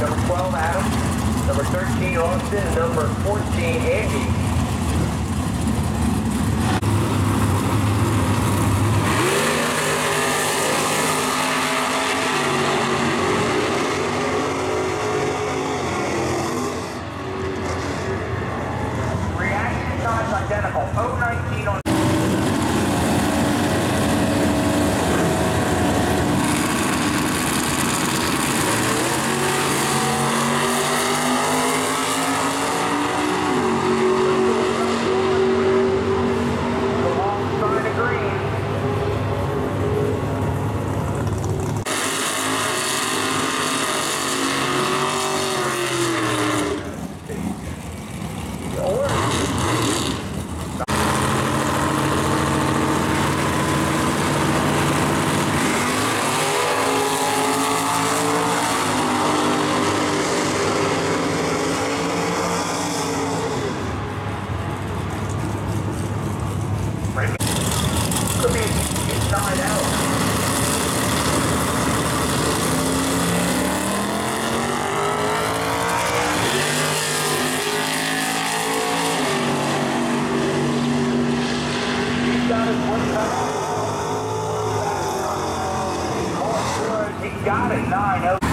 number 12 Adam, number 13 Austin, number 14 Andy. He got it, 9-0.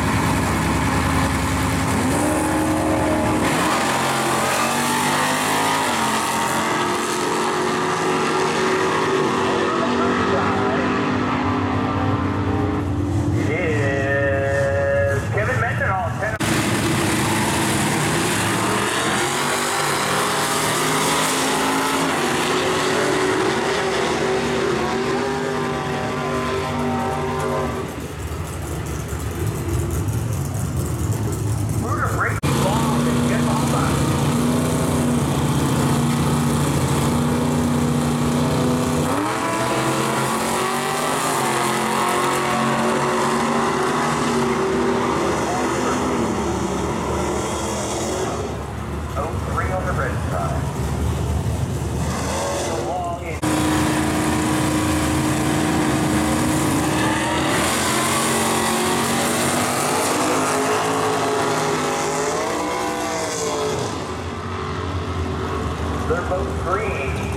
They're both green.